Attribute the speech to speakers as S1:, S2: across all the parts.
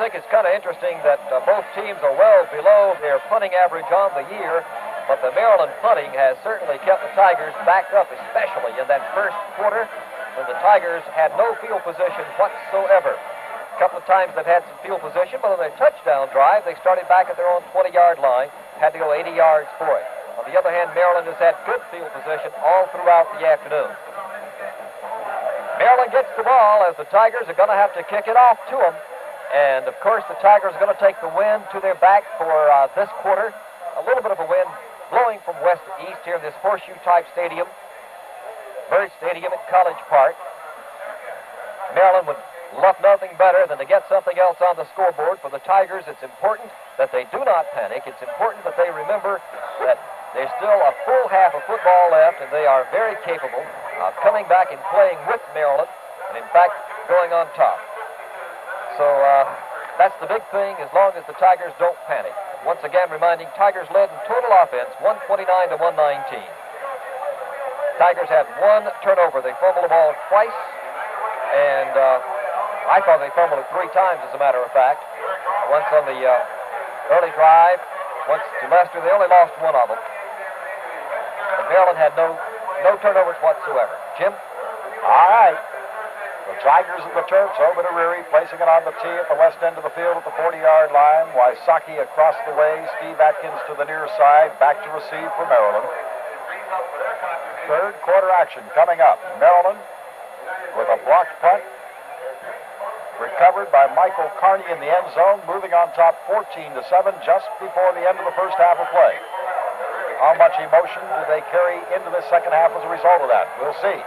S1: think it's kind of interesting that uh, both teams are well below their punting average on the year, but the Maryland punting has certainly kept the Tigers backed up, especially in that first quarter when the Tigers had no field position whatsoever. A couple of times they've had some field position, but on their touchdown drive, they started back at their own 20-yard line, had to go 80 yards for it. On the other hand, Maryland has had good field position all throughout the afternoon. Maryland gets the ball as the Tigers are going to have to kick it off to them. And of course, the Tigers are going to take the wind to their back for uh, this quarter. A little bit of a wind blowing from west to east here in this horseshoe type stadium. Byrd Stadium at College Park. Maryland would love nothing better than to get something else on the scoreboard. For the Tigers, it's important that they do not panic. It's important that they remember that there's still a full half of football left, and they are very capable of coming back and playing with Maryland, and in fact, going on top. So uh, that's the big thing as long as the Tigers don't panic. Once again, reminding Tigers led in total offense 129 to 119. Tigers had one turnover. They fumbled the ball twice, and uh, I thought they fumbled it three times, as a matter of fact. Once on the uh, early drive, once to Lester. They only lost one of them. But Maryland had no no turnovers whatsoever. Jim?
S2: All right. The Tigers and the Terps over to Ariri, placing it on the tee at the west end of the field at the 40-yard line. Wysocki across the way. Steve Atkins to the near side. Back to receive for Maryland. Third quarter action coming up. Maryland with a blocked punt. Recovered by Michael Carney in the end zone, moving on top 14 to 7 just before the end of the first half of play. How much emotion do they carry into the second half as a result of that? We'll see.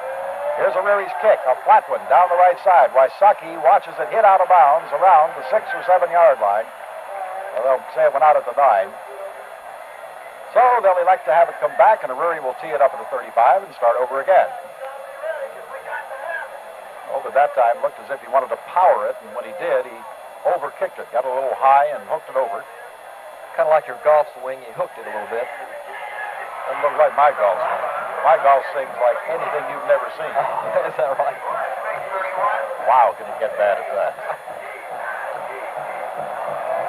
S2: Here's Ariri's kick, a flat one down the right side. Wysocki watches it hit out of bounds around the six or seven yard line. Well, they'll say it went out at the nine. So they'll elect to have it come back, and Ariri will tee it up at the 35 and start over again. Over that time looked as if he wanted to power it, and when he did, he overkicked it, got a little high, and hooked it over.
S1: Kind of like your golf swing, you hooked it a little bit.
S2: Doesn't look like my golf swing. My golf swing's like anything you've never seen.
S1: Is that right?
S2: Wow, can it get bad at that?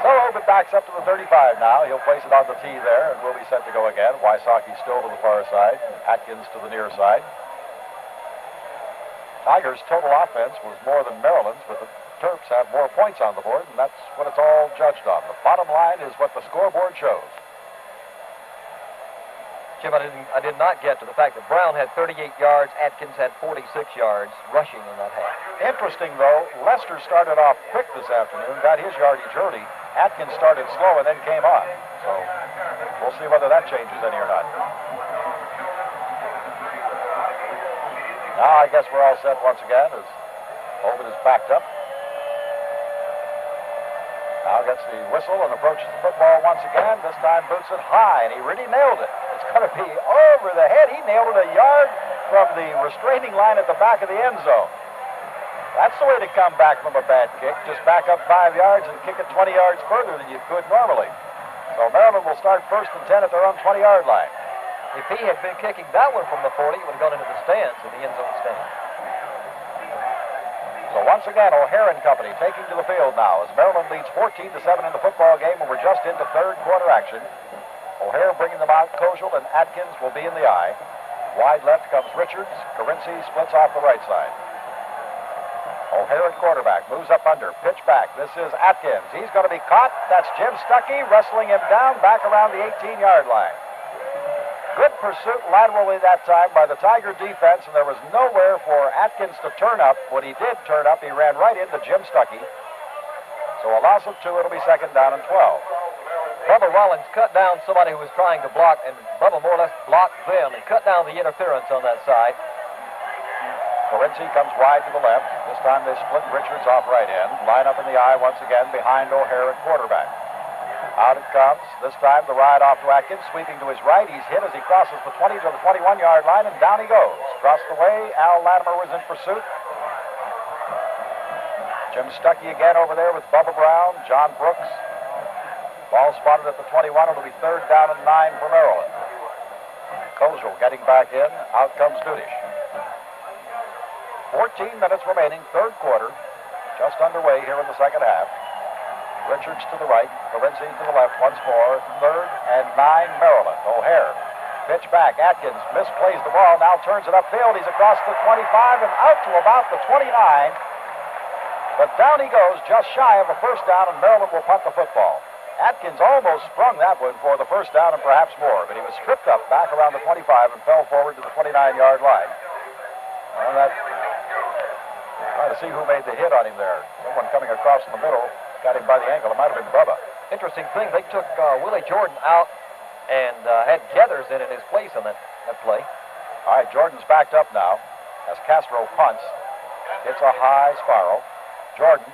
S2: So Obed backs up to the 35 now. He'll place it on the tee there, and we'll be set to go again. Wysocki still to the far side, Atkins to the near side. Tigers' total offense was more than Maryland's, but the Terps have more points on the board, and that's what it's all judged on. The bottom line is what the scoreboard shows.
S1: Jim, I, didn't, I did not get to the fact that Brown had 38 yards, Atkins had 46 yards rushing in that half.
S2: Interesting, though, Lester started off quick this afternoon, got his yardage early. Atkins started slow and then came on. So we'll see whether that changes any or not. Now I guess we're all set once again as Obed is backed up. Now gets the whistle and approaches the football once again. This time boots it high, and he really nailed it. Going to be over the head. He nailed it a yard from the restraining line at the back of the end zone. That's the way to come back from a bad kick. Just back up five yards and kick it 20 yards further than you could normally. So Maryland will start first and 10 at their own 20-yard line.
S1: If he had been kicking that one from the 40, it would have gone into the stands, in the end zone stands.
S2: So once again, O'Hare and company taking to the field now as Maryland leads 14 to 7 in the football game, and we're just into third quarter action. O'Hare bringing them out. Kozel and Atkins will be in the eye. Wide left comes Richards. Carinci splits off the right side. O'Hare at quarterback moves up under. Pitch back. This is Atkins. He's going to be caught. That's Jim Stuckey wrestling him down back around the 18-yard line. Good pursuit laterally that time by the Tiger defense, and there was nowhere for Atkins to turn up. When he did turn up, he ran right into Jim Stuckey. So a loss of two, it'll be second down and 12.
S1: Bubba Rollins cut down somebody who was trying to block, and Bubba more or less blocked them and cut down the interference on that side.
S2: Carinci comes wide to the left. This time they split Richards off right end. Line up in the eye once again behind O'Hare at quarterback. Out it comes. This time the ride off to Atkins, sweeping to his right. He's hit as he crosses the 20 to the 21 yard line, and down he goes. Across the way, Al Latimer was in pursuit. Jim Stuckey again over there with Bubba Brown, John Brooks. Ball spotted at the 21. It'll be third down and nine for Maryland. Kozel getting back in. Out comes Dudish. 14 minutes remaining, third quarter. Just underway here in the second half. Richards to the right, Lorenzi to the left once more. Third and nine, Maryland. O'Hare. Pitch back. Atkins misplays the ball, now turns it upfield. He's across the 25 and out to about the 29. But down he goes, just shy of a first down, and Maryland will punt the football. Atkins almost sprung that one for the first down and perhaps more, but he was stripped up back around the 25 and fell forward to the 29-yard line. Well, that, trying to see who made the hit on him there. Someone coming across in the middle got him by the ankle. It might have been Bubba.
S1: Interesting thing, they took uh, Willie Jordan out and uh, had Geathers in in his place on that, that play.
S2: All right, Jordan's backed up now as Castro punts. It's a high spiral. Jordan,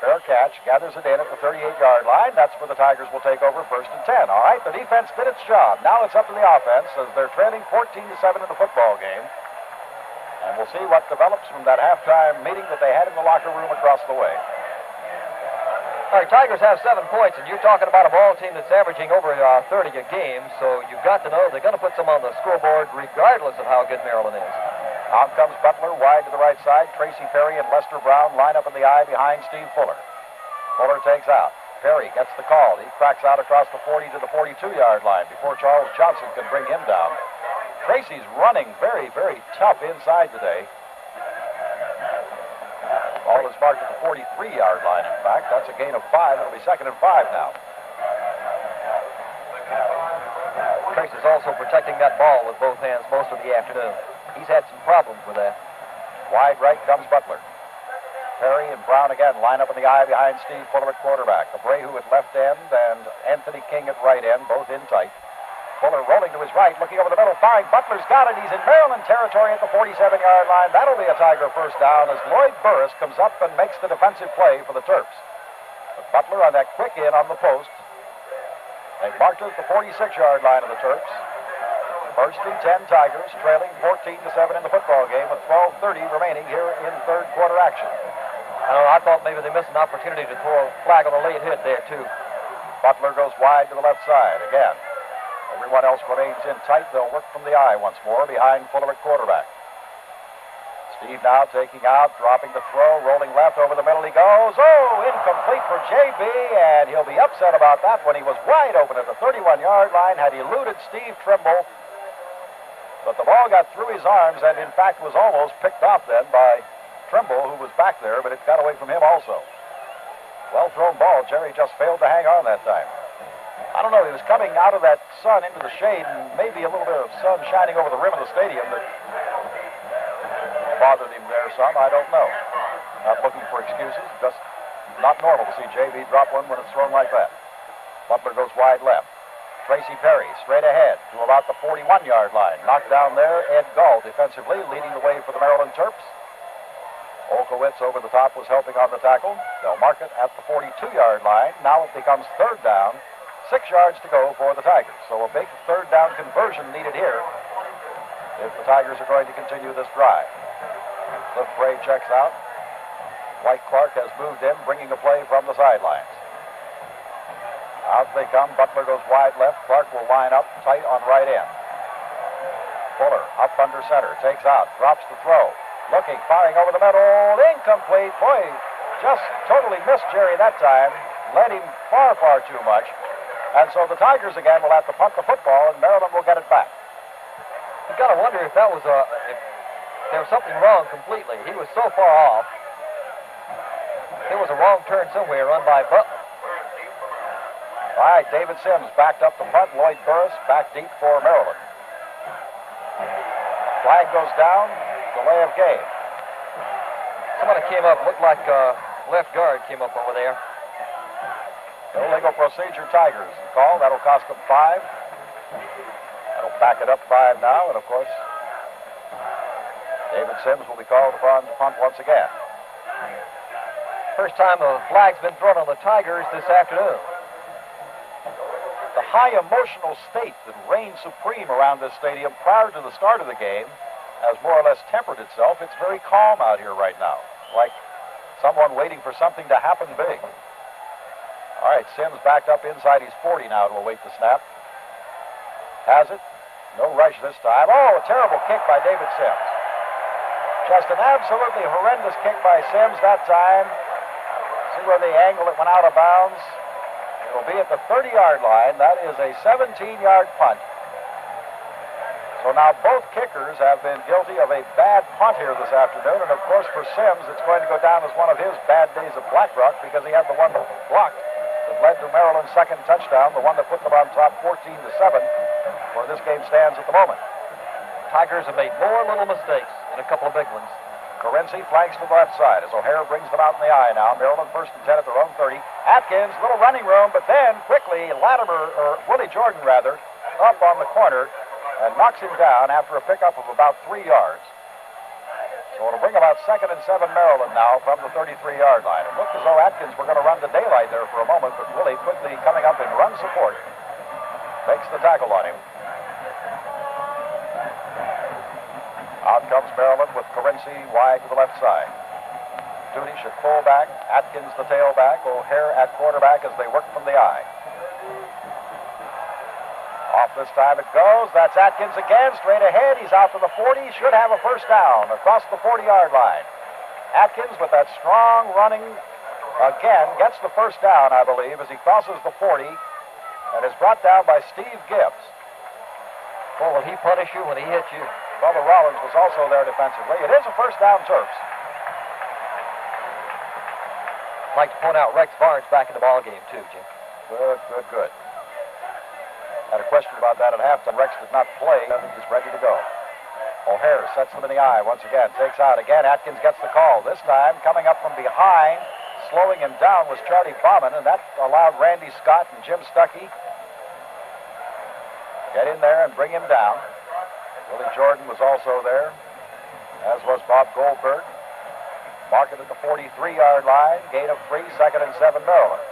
S2: fair catch, gathers it in at the 38-yard line. That's where the Tigers will take over first and 10. All right, the defense did its job. Now it's up to the offense as they're trailing 14 to 7 in the football game. And we'll see what develops from that halftime meeting that they had in the locker room across the way.
S1: All right, Tigers have seven points, and you're talking about a ball team that's averaging over uh, 30 a game, so you've got to know they're going to put some on the scoreboard regardless of how good Maryland is.
S2: Out comes Butler, wide to the right side. Tracy Perry and Lester Brown line up in the eye behind Steve Fuller. Fuller takes out. Perry gets the call. He cracks out across the 40 to the 42-yard line before Charles Johnson can bring him down. Tracy's running very, very tough inside today. Ball is marked at the 43-yard line, in fact. That's a gain of five. It'll be second and five now.
S1: Tracy's also protecting that ball with both hands most of the afternoon. He's had some problems with that.
S2: Wide right comes Butler. Perry and Brown again line up in the eye behind Steve Fuller at quarterback. Abreu at left end and Anthony King at right end, both in tight. Fuller rolling to his right, looking over the middle, firing. Butler's got it. He's in Maryland territory at the 47-yard line. That'll be a Tiger first down as Lloyd Burruss comes up and makes the defensive play for the Terps. But Butler on that quick in on the post. They marked it at the 46-yard line of the Terps. First and 10 Tigers, trailing 14 to 7 in the football game with 12:30 remaining here in third quarter action.
S1: Oh, I thought maybe they missed an opportunity to throw a flag on a late hit there too.
S2: Butler goes wide to the left side again. Everyone else remains in tight. They'll work from the eye once more behind Fuller at quarterback. Steve now taking out, dropping the throw, rolling left over the middle he goes. Oh, incomplete for JB, and he'll be upset about that when he was wide open at the 31-yard line, had eluded Steve Trimble but the ball got through his arms and, in fact, was almost picked off then by Trimble, who was back there, but it got away from him also. Well thrown ball. Jerry just failed to hang on that time. I don't know. He was coming out of that sun into the shade, and maybe a little bit of sun shining over the rim of the stadium that bothered him there some. I don't know. Not looking for excuses. Just not normal to see JB drop one when it's thrown like that. Butler goes wide left. Tracy Perry straight ahead to about the 41-yard line. Knocked down there, Ed Gall defensively leading the way for the Maryland Terps. Olkewicz over the top was helping on the tackle. They'll mark it at the 42-yard line. Now it becomes third down. Six yards to go for the Tigers. So a big third down conversion needed here if the Tigers are going to continue this drive. Cliff Bray checks out. Dwight Clark has moved in, bringing a play from the sidelines. Out they come. Butler goes wide left. Clark will line up tight on right end. Fuller up under center. Takes out. Drops the throw. Looking. Firing over the middle. Incomplete. Boy, just totally missed Jerry that time. Led him far, far too much. And so the Tigers again will have to punt the football, and Maryland will get it back.
S1: You got to wonder if that was a if there was something wrong completely. He was so far off. There was a wrong turn somewhere run by Butler.
S2: All right, David Sims backed up the front. Lloyd Burruss back deep for Maryland. Flag goes down. Delay of game.
S1: Somebody came up, looked like uh, left guard came up over there.
S2: Illegal procedure Tigers call. That'll cost them five. That'll back it up five now. And of course, David Sims will be called upon to punt once again.
S1: First time a flag's been thrown on the Tigers this afternoon.
S2: High emotional state that reigned supreme around this stadium prior to the start of the game has more or less tempered itself. It's very calm out here right now, like someone waiting for something to happen big. All right, Sims backed up inside his 40 now to await the snap. Has it. No rush this time. Oh, a terrible kick by David Sims. Just an absolutely horrendous kick by Sims that time. See where the angle it went out of bounds? It'll be at the 30-yard line. That is a 17-yard punt. So now both kickers have been guilty of a bad punt here this afternoon. And of course, for Sims, it's going to go down as one of his bad days at Blackrock because he had the one blocked that led to Maryland's second touchdown, the one that put them on top 14 to 7, where this game stands at the moment.
S1: Tigers have made more little mistakes and a couple of big ones.
S2: Carinci flags to the left side as O'Hare brings them out in the eye now. Maryland first and 10 at their own 30. Atkins, little running room, but then quickly Latimer, or Willie Jordan rather, up on the corner and knocks him down after a pickup of about three yards. So it'll bring about second and seven Maryland now from the 33-yard line. It looked as though Atkins were going to run the daylight there for a moment, but Willie quickly coming up in run support makes the tackle on him. Out comes Maryland with Carinci wide to the left side. Dudish at fullback, Atkins the tailback, O'Hare at quarterback as they work from the eye. Off this time it goes. That's Atkins again, straight ahead. He's out to the 40. Should have a first down across the 40 yard line. Atkins with that strong running again gets the first down, I believe, as he crosses the 40 and is brought down by Steve Gibbs.
S1: Well, will he punish you when he hits you?
S2: Bubba Rollins was also there defensively. It is a first down, Terps.
S1: I'd like to point out Rex Barnes back in the ball game too, Jim.
S2: Good, good, good. Had a question about that at halftime. Rex did not play. He's ready to go. O'Hare sets them in the eye once again. Takes out again. Atkins gets the call. This time coming up from behind, slowing him down was Charlie Bauman, and that allowed Randy Scott and Jim Stuckey get in there and bring him down. Willie Jordan was also there, as was Bob Goldberg. Marking at the 43-yard line. Gain of three, second and seven, Maryland.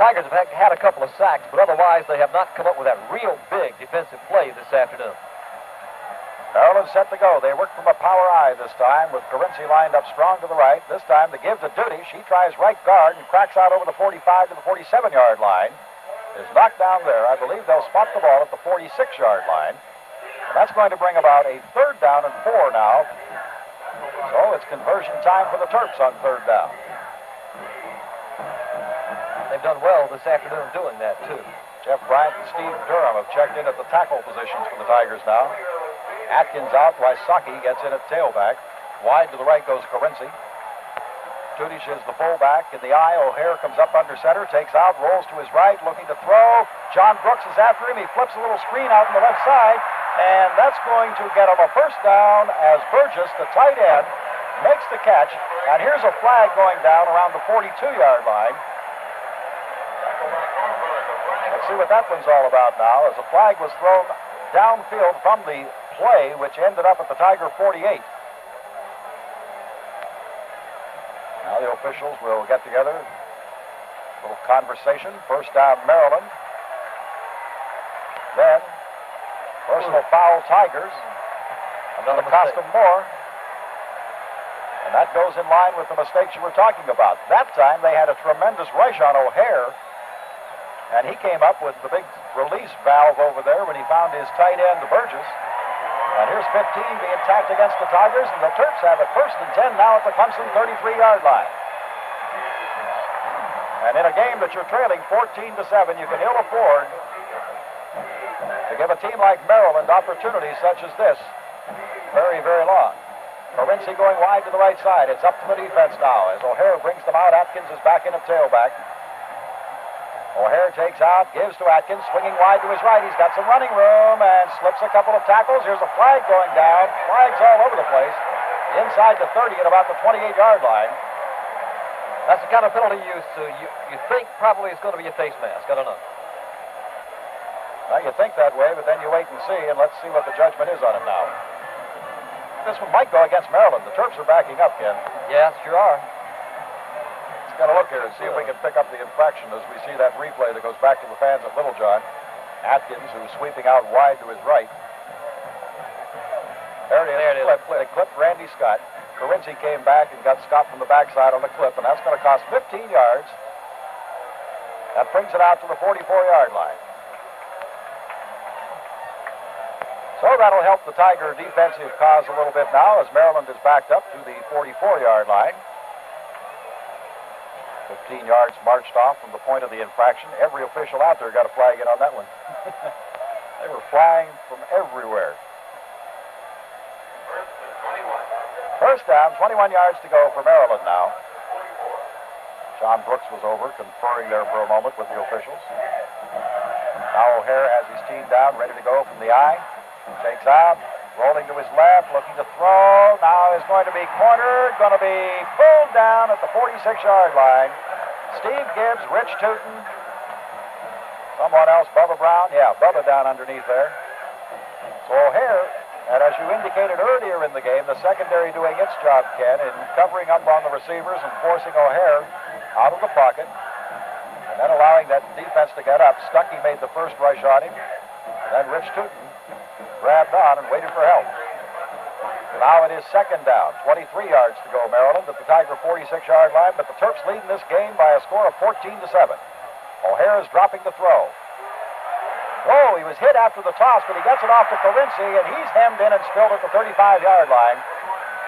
S1: Tigers have had a couple of sacks, but otherwise they have not come up with that real big defensive play this afternoon.
S2: Maryland set to go. They work from a power eye this time with Carinci lined up strong to the right. This time the give to Duty. She tries right guard and cracks out over the 45 to the 47 yard line. Is knocked down there. I believe they'll spot the ball at the 46 yard line. And that's going to bring about a third down and four now. So it's conversion time for the Terps on third down.
S1: They've done well this afternoon doing that, too.
S2: Jeff Bryant and Steve Durham have checked in at the tackle positions for the Tigers now. Atkins out, Wysocki gets in at tailback. Wide to the right goes Carinci. Dudish is the fullback. In the eye, O'Hare comes up under center, takes out, rolls to his right, looking to throw. John Brooks is after him. He flips a little screen out on the left side, and that's going to get him a first down as Burgess, the tight end, makes the catch. And here's a flag going down around the 42-yard line. Let's see what that one's all about now, as a flag was thrown downfield from the play, which ended up at the Tiger 48. The officials will get together, a little conversation. First down, Maryland. Then, personal foul, Tigers.
S1: Another
S2: cost them more. And that goes in line with the mistakes you were talking about. That time they had a tremendous rush on O'Hare. And he came up with the big release valve over there when he found his tight end, Burgess. And here's 15 being tacked against the Tigers, and the Terps have it first and 10 now at the Clemson 33-yard line. And in a game that you're trailing 14 to 7, you can ill afford to give a team like Maryland opportunities such as this very, very long. Carinci going wide to the right side. It's up to the defense now as O'Hare brings them out. Atkins is back in at tailback. O'Hare takes out, gives to Atkins, swinging wide to his right. He's got some running room and slips a couple of tackles. Here's a flag going down. Flags all over the place. Inside the 30 at about the 28-yard line.
S1: That's the kind of penalty you, so you, you think probably it's going to be a face mask. I don't know.
S2: Well, you think that way, but then you wait and see, and let's see what the judgment is on it now. This one might go against Maryland. The Terps are backing up, Ken.
S1: Yes, sure are.
S2: Get a look here and see if we can pick up the infraction as we see that replay that goes back to the fans at Littlejohn. Atkins, who's sweeping out wide to his right. There it is.
S1: There it is.
S2: Clip. They clipped Randy Scott. Carinci came back and got Scott from the backside on the clip, and that's going to cost 15 yards. That brings it out to the 44-yard line. So that'll help the Tiger defensive cause a little bit now as Maryland is backed up to the 44-yard line. 15 yards marched off from the point of the infraction. Every official out there got a flag in on that one. they were flying from everywhere. First down, 21 yards to go for Maryland now. John Brooks was over, conferring there for a moment with the officials. Now O'Hare has his team down, ready to go from the eye. Takes out, rolling to his left, looking to throw. Now is going to be cornered, going to be pulled down at the 46-yard line. Steve Gibbs, Rich Tuten, someone else, Bubba Brown. Yeah, Bubba down underneath there. So O'Hare and as you indicated earlier in the game, the secondary doing its job, Ken, in covering up on the receivers and forcing O'Hare out of the pocket. And then allowing that defense to get up. Stuckey made the first rush on him. And then Rich Tuten grabbed on and waited for help. Now it is second down. 23 yards to go, Maryland, at the Tiger 46-yard line. But the Terps lead in this game by a score of 14 to 7. O'Hare is dropping the throw. Oh, he was hit after the toss, but he gets it off to Carinci, and he's hemmed in and spilled at the 35-yard line.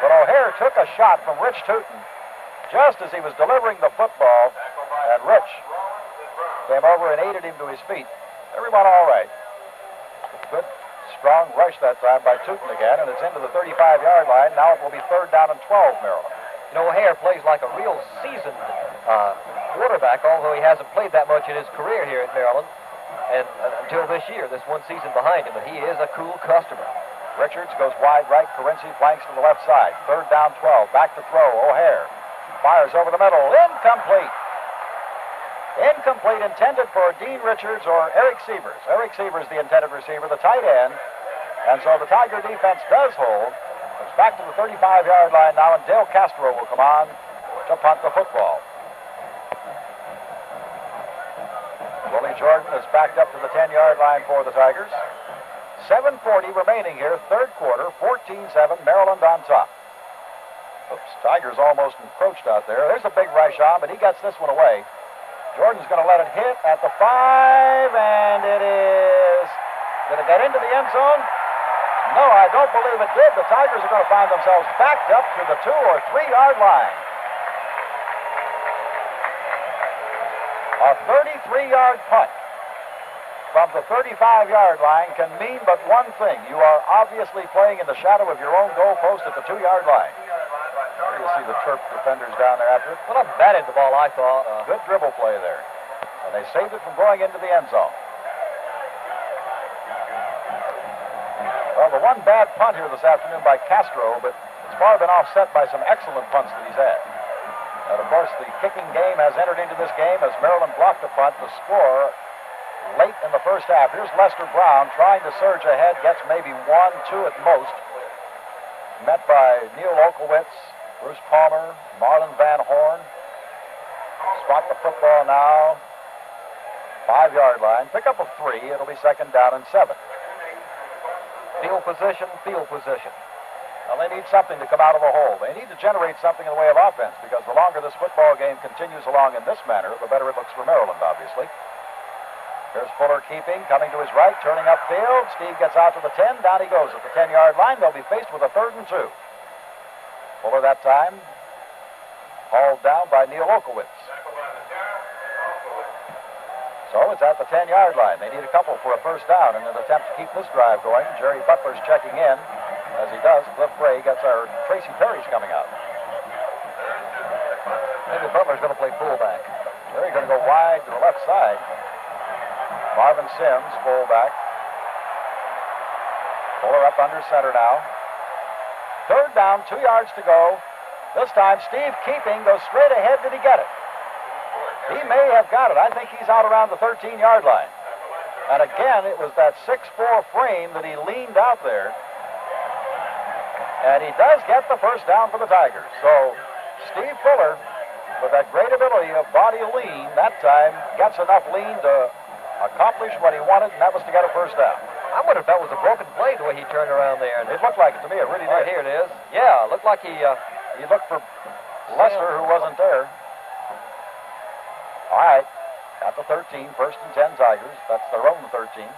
S2: But O'Hare took a shot from Rich Tuten just as he was delivering the football, and Rich came over and aided him to his feet. Everyone all right. Strong rush that time by Tuten again, and it's into the 35-yard line. Now it will be third down and 12, Maryland.
S1: You know, O'Hare plays like a real seasoned uh, quarterback, although he hasn't played that much in his career here at Maryland and uh, until this year, this one season behind him, but he is a cool customer.
S2: Richards goes wide right. Carinci flanks to the left side. Third down 12. Back to throw. O'Hare fires over the middle. Incomplete. Incomplete intended for Dean Richards or Eric Sievers. Eric Sievers, the intended receiver, the tight end. And so the Tiger defense does hold. It's back to the 35-yard line now, and Dale Castro will come on to punt the football. Willie Jordan is backed up to the 10-yard line for the Tigers. 7.40 remaining here, third quarter, 14-7, Maryland on top. Oops, Tigers almost encroached out there. There's a big rush on, but he gets this one away. Jordan's going to let it hit at the five, and it is. Did it get into the end zone? No, I don't believe it did. The Tigers are going to find themselves backed up to the two or three yard line. A 33-yard punt from the 35-yard line can mean but one thing. You are obviously playing in the shadow of your own goal post at the two-yard line. See the Terp defenders down there after it.
S1: Well, not batted the ball, I thought. Uh,
S2: Good dribble play there. And they saved it from going into the end zone. Well, the one bad punt here this afternoon by Castro, but it's far been offset by some excellent punts that he's had. And of course, the kicking game has entered into this game as Maryland blocked the punt to score late in the first half. Here's Lester Brown trying to surge ahead, gets maybe one, two at most. Met by Neil Olkewicz, Bruce Palmer, Marlon Van Horn. Spot the football now. Five yard line. Pick up a three. It'll be second down and seven.
S1: field position, field position.
S2: Well, they need something to come out of the hole. They need to generate something in the way of offense because the longer this football game continues along in this manner, the better it looks for Maryland, obviously. Here's Fuller keeping, coming to his right, turning upfield. Steve gets out to the 10. Down he goes at the 10 yard line. They'll be faced with a third and two. Fuller that time hauled down by Neil Olkewicz. So it's at the 10 yard line. They need a couple for a first down in an attempt to keep this drive going. Jerry Butler's checking in. As he does, Cliff Bray gets our Tracy Perry's coming out.
S1: Maybe Butler's going to play fullback.
S2: Jerry going to go wide to the left side. Marvin Sims, fullback. Fuller up under center now. Third down, two yards to go. This time, Steve keeping goes straight ahead. Did he get it? He may have got it. I think he's out around the 13 yard line. And again, it was that 6'4 frame that he leaned out there. And he does get the first down for the Tigers. So Steve Fuller, with that great ability of body lean, that time gets enough lean to accomplish what he wanted, and that was to get a first down.
S1: I wonder if that was a broken play the way he turned around there.
S2: It looked like it to me. It really
S1: Right
S2: did.
S1: here it is. Yeah, it looked like he. Uh,
S2: He looked for Lester, who wasn't there. All right. At the 13, first and 10 Tigers. That's their own 13.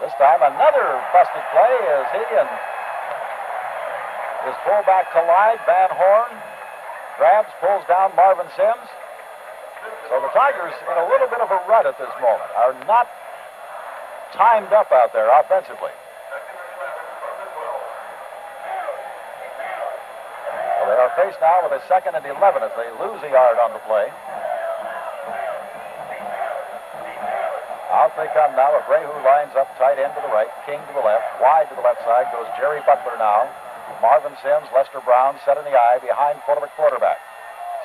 S2: This time, another busted play as he and his fullback collide. Van Horn grabs, pulls down Marvin Sims. So the Tigers in a little bit of a rut at this moment, are not timed up out there offensively. Well, they are faced now with a second and 11 as they lose a yard on the play. Out they come now. Abreu lines up tight end to the right, King to the left, wide to the left side goes Jerry Butler now. Marvin Sims, Lester Brown set in the eye behind quarterback.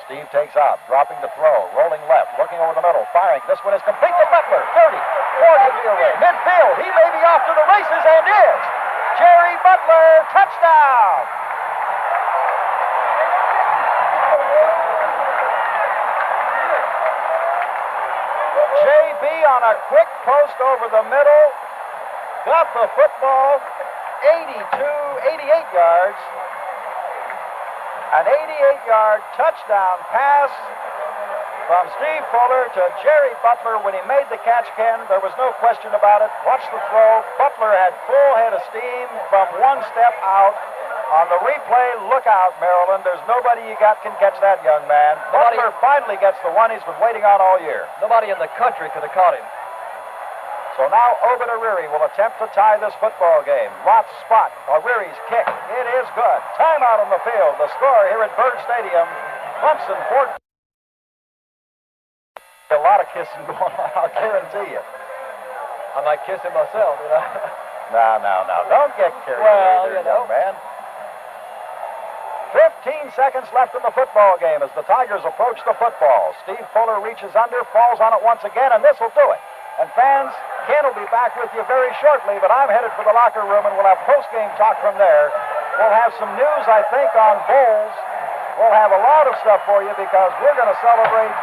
S2: Steve takes out, dropping the throw, rolling left, looking over the middle, firing. This one is complete Butler, 30, 40 away, midfield. He may be off to the races and is. Jerry Butler, touchdown. JB on a quick post over the middle, got the football 82, 88 yards. An 88-yard touchdown pass from Steve Fuller to Jerry Butler when he made the catch, Ken. There was no question about it. Watch the throw. Butler had full head of steam from one step out. On the replay, look out, Maryland. There's nobody you got can catch that young man.
S1: Nobody-
S2: Butler finally gets the one he's been waiting on all year.
S1: Nobody in the country could have caught him.
S2: So now Obed Ariri will attempt to tie this football game. Lots spot. Ariri's kick. It is good. Timeout on the field. The score here at Byrd Stadium. Clemson 14. A lot of kissing going on, I'll guarantee you.
S1: I might kiss him myself, you know.
S2: No, no, no. Don't get carried
S1: Well,
S2: away there,
S1: you know.
S2: young man. 15 seconds left in the football game as the Tigers approach the football. Steve Fuller reaches under, falls on it once again, and this will do it. And fans, Ken will be back with you very shortly, but I'm headed for the locker room, and we'll have post-game talk from there. We'll have some news, I think, on bowls. We'll have a lot of stuff for you because we're going to celebrate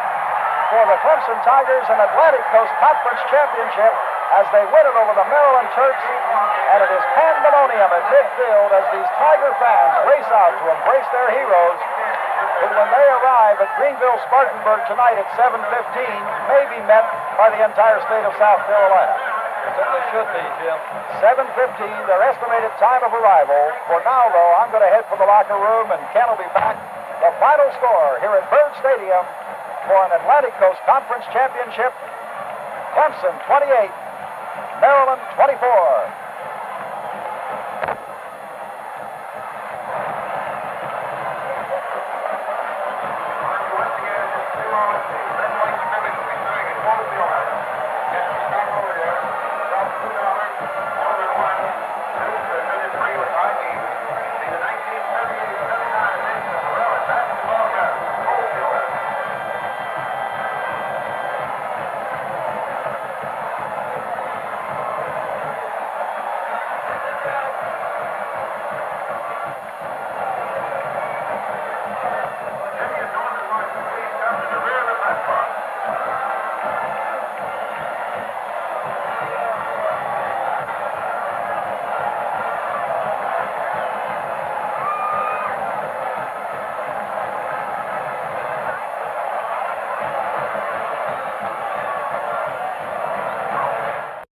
S2: for the Clemson Tigers an Atlantic Coast Conference Championship as they win it over the Maryland Terps. And it is pandemonium at midfield as these Tiger fans race out to embrace their heroes who, when they arrive at Greenville Spartanburg tonight at 7.15, may be met by the entire state of South Carolina.
S1: Certainly should be, Jim.
S2: 7.15, their estimated time of arrival. For now, though, I'm going to head for the locker room, and Ken will be back. The final score here at Byrd Stadium for an Atlantic Coast Conference Championship. Clemson 28, Maryland 24.